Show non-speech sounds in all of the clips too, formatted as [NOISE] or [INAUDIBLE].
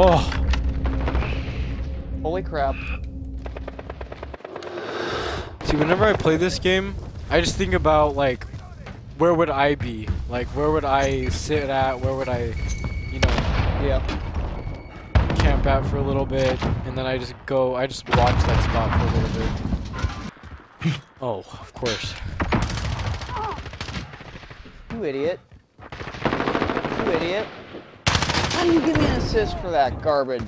Oh, Holy crap. see, whenever I play this game, I just think about like, where would I be? Like, where would I sit at? Where would I, you know, Yeah. camp out for a little bit, and then I just go, I just watch that spot for a little bit. [GASPS] Oh, of course. You idiot. You idiot. How do you give me an assist for that garbage?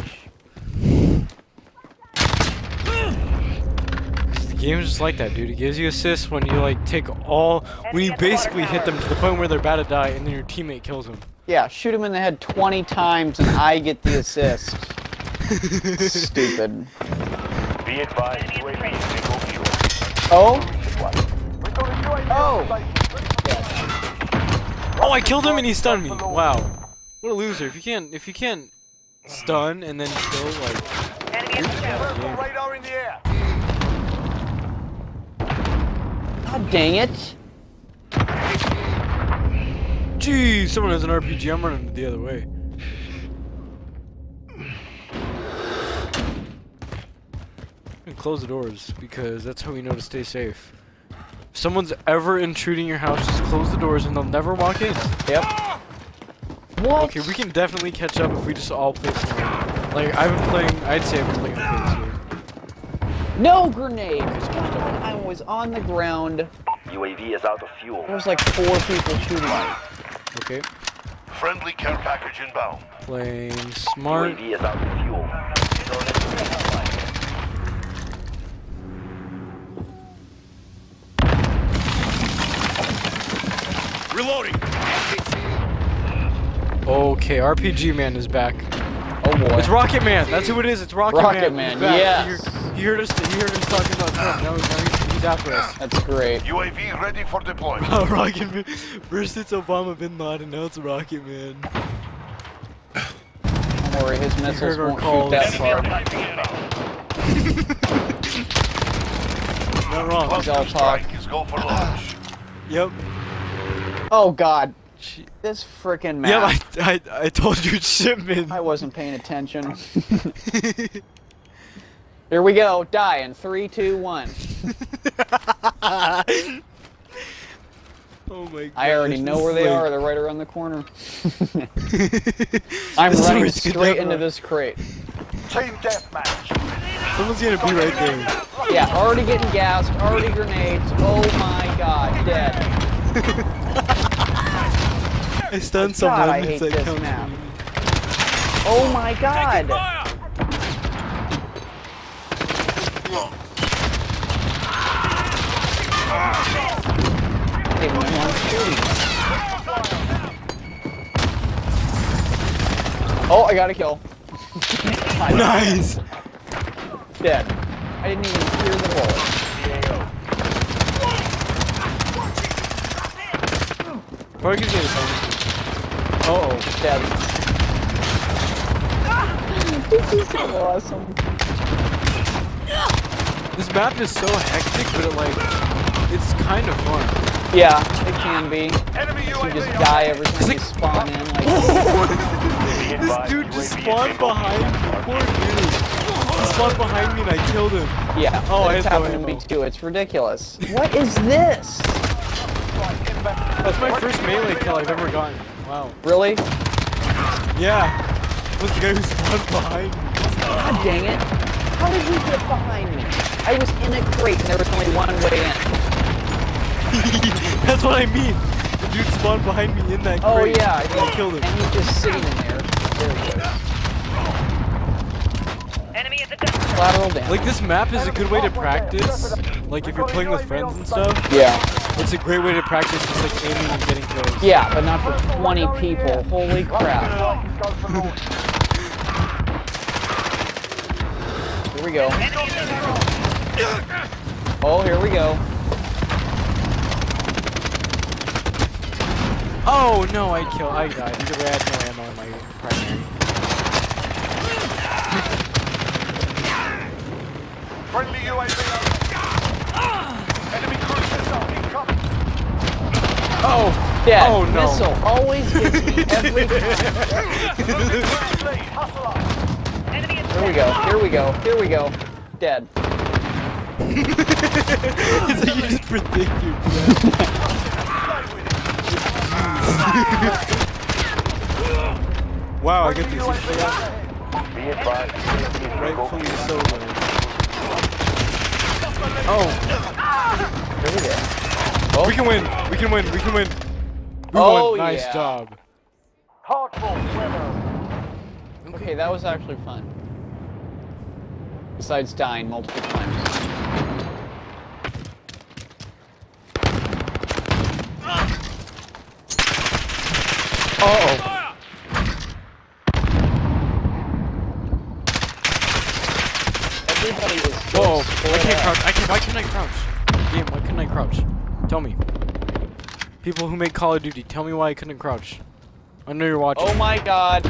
The game's just like that, dude. It gives you assists when you like take all, when you basically hit them to the point where they're about to die, and then your teammate kills them. Yeah, shoot him in the head 20 times and I get the assist. [LAUGHS] Stupid. Be advised, UAV is bingo fuel. Oh? We've got a UAV Oh. on. Oh, I killed him and he stunned me. Wow, what a loser! If you can't, if you can't stun and then kill, like, Purple radar in the air. God dang it. geez, someone has an RPG. I'm running the other way. And close the doors because that's how we know to stay safe. If someone's ever intruding your house, just close the doors and they'll never walk in. Yep. What? Okay, we can definitely catch up if we just all play some. Like I've been playing, I'd say I've been playing okay No grenade! God, I was on the ground. UAV is out of fuel. There's like four people shooting me. Okay, Friendly care package inbound. playing smart. UAV is out of fuel. Reloading. Okay, RPG Man is back. Oh boy. It's Rocket Man. That's who it is. It's Rocket, Rocket Man. Man, He's back. He, heard- us. He heard us talking about Trump. Now, now he's, he's after us. That's great. UAV ready for deployment. [LAUGHS] Rocket Man. First it's Obama Bin Laden. Now it's Rocket Man. Don't worry, his missiles won't calls. shoot that far. [LAUGHS] Not wrong. Cluster all talk. is go for launch. Yep. Oh god. Gee. This frickin' Yep. map. I, I I told you [LAUGHS] it's shipment. I wasn't paying attention. [LAUGHS] Here we go. Die in three, two, one. [LAUGHS] Oh my god. I already know where they are. They're right around the corner. I'm This running straight into run. this crate. Team deathmatch. Someone's gonna be right there. Yeah, already getting gassed, already grenades. Oh my god, dead. I stunned someone. God, I [LAUGHS] hate this map. me. Oh my god. Hey, my one's shooting. Oh, I got a kill. [LAUGHS] Nice. Dead. I didn't even hear the bullet. Probably gonna get a bonus. Uh oh. Dead. this is so awesome. This map is so hectic, but it like, it's kind of fun. Yeah, it can be. Enemy You UAV just die every time you spawn in. Like, [LAUGHS] This dude just spawned behind me. Poor dude. He spawned behind me and I killed him. yeah, Oh, I it's had no happened to me too. It's ridiculous. What is this? That's my first melee kill I've ever gotten. Wow. Really? Yeah. Was the guy who spawned [LAUGHS] behind me. God dang it. How did you get behind me? I was in a crate and there was only one way in. [LAUGHS] That's what I mean. The dude spawned behind me in that Oh crate. yeah, and I killed him. And he's just sitting in there. There he is. Enemy at the dump. Collateral damage. Like this map is a good way to practice. Like if you're playing with friends and stuff, yeah. it's a great way to practice just like aiming and getting kills. Yeah, but not for 20 people. Holy crap. Go for launch. Here we go. Oh, here we go. Oh no, I killed. I died because I had no ammo in my primary. Friendly UAV on. Enemy cruisers are incoming. Oh. Dead. Oh no. Missile always gets me [LAUGHS] every time. Losing ground lead. Hustle up. Here we go. Here we go. Here we go. Dead. it's like you just predict your death. wow, I get Friendly this UAV is overhead. Be advised. rightfully so. Though. Oh, Here we go. we can win. We can win. We can win. We Oh, won. Nice yeah. job. Okay, that was actually fun. Besides dying multiple times. Uh oh. Everybody is so Whoa. I can't crouch. I can't. Why can't I crouch? Game. Why couldn't I crouch? Tell me. People who make Call of Duty, tell me why I couldn't crouch. I know you're watching. Oh my god.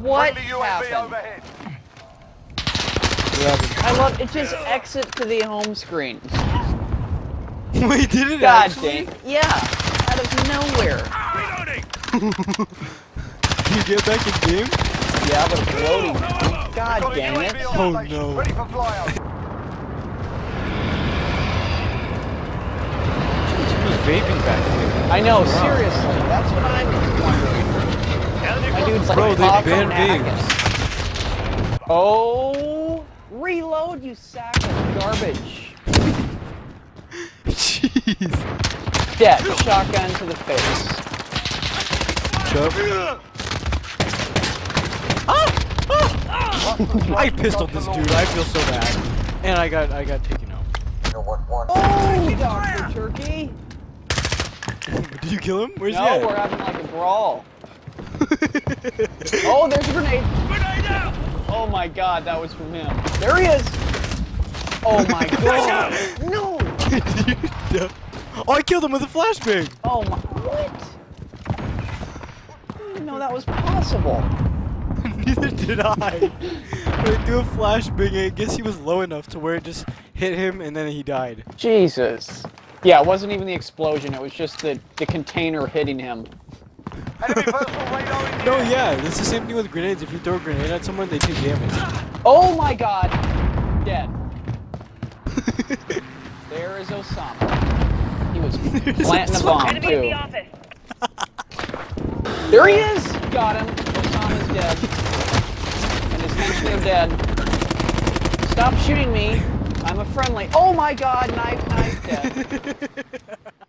What Friendly UAV happened? I love it. Just exit to the home screen. [LAUGHS] Wait, did it God actually? dang. Yeah. Out of nowhere. Can [LAUGHS] you get back in game? Yeah, but it's loading. God Got a dang UAV it. on Oh, no. Vaping back there. I know, seriously. That's what I'm wondering. My dude's like Bro, they banned and vapes. Oh, reload, you sack of garbage. Jeez. Dead. Shotgun to the face. Chubb. Ah! Ah! Ah! [LAUGHS] I pistoled this dude. I feel so bad. And I got I got taken out. Oh, Dr. Turkey. Did you kill him? Where's he? No, he we're having like a brawl. [LAUGHS] Oh, there's a grenade. Grenade oh my god, that was from him. There he is. Oh my [LAUGHS] god. No. oh, I killed him with a flashbang. Oh my. What? I didn't know that was possible. [LAUGHS] Neither did I. But I threw a flashbang. I guess he was low enough to where it just hit him and then he died. Jesus. Yeah, it wasn't even the explosion. It was just the, the container hitting him. Enemy personal radar in the No, yeah, it's the same thing with grenades. If you throw a grenade at someone, they take damage. Oh my god. Dead. [LAUGHS] There is Osama. He was [LAUGHS] planting a bomb Enemy in the too. office. There he is! Got him. Osama's dead. And his henchmen are dead. Stop shooting me. I'm a friendly. Oh my god, knife, knife, dead. [LAUGHS]